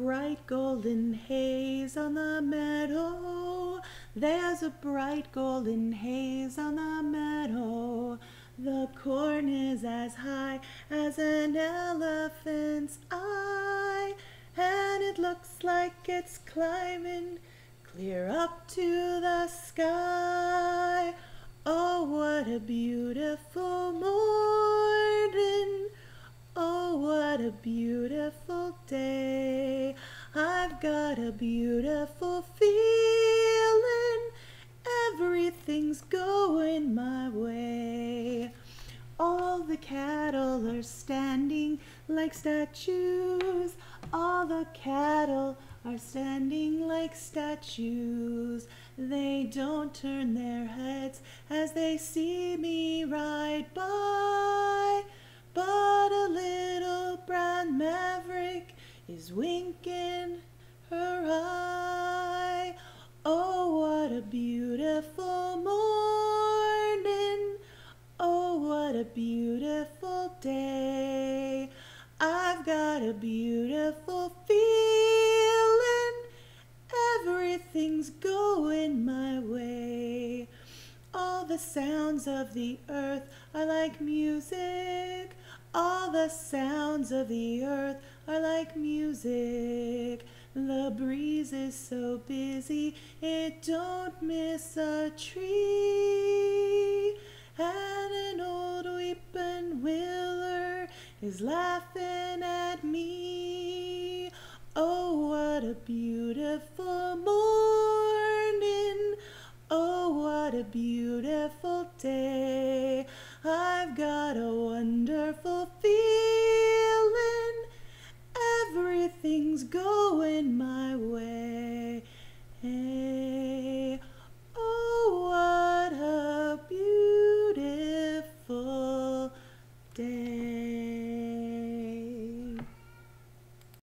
bright golden haze on the meadow. There's a bright golden haze on the meadow. The corn is as high as an elephant's eye, and it looks like it's climbing clear up to the sky. Oh, what a beautiful morning! Oh, what a beautiful day! I've got a beautiful feeling. Everything's going my way. All the cattle are standing like statues. All the cattle are standing like statues. They don't turn their heads as they see me ride by. But a little brown maverick is winking a beautiful day. I've got a beautiful feeling. Everything's going my way. All the sounds of the earth are like music. All the sounds of the earth are like music. The breeze is so busy it don't miss a tree. is laughing at me. Oh, what a beautiful morning. Oh, what a beautiful day. I've got a wonderful feeling. Everything's going my way. Hey, oh, what a beautiful day.